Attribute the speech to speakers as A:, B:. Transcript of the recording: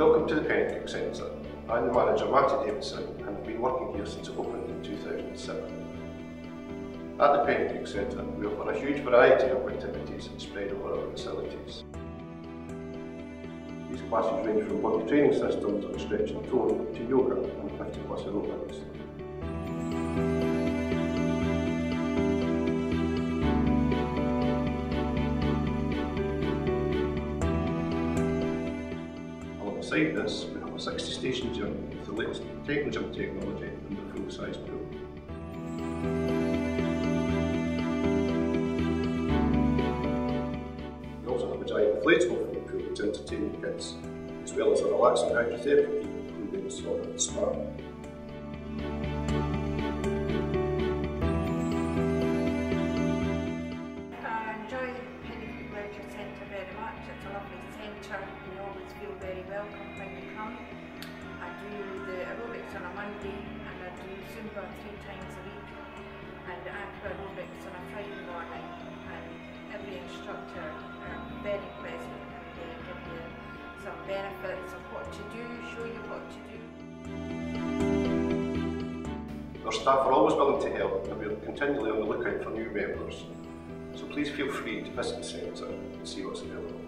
A: Welcome to the Penicuik Centre. I'm the manager Matty Davidson and have been working here since it opened in 2007. At the Penicuik Centre we offer a huge variety of activities spread over our facilities. These classes range from body training systems on stretch and tone to yoga and 50 plus aerobics. Alongside this, we have a 60 station gym with the latest Technogym technology and a full-size pool. We also have a giant inflatable pool to entertain kids, as well as a relaxing hydrotherapy including sauna and spa.
B: I enjoy Penicuik Leisure Centre very much. It's a lovely centre. You always feel very welcome when you come. I do the aerobics on a Monday and I do Zumba three times a week and aqua aerobics on a Friday morning and every instructor are very pleasant and they give you some benefits of what to do, show you what to do.
A: Our staff are always willing to help and we are continually on the lookout for new members. So please feel free to visit the centre and see what's available.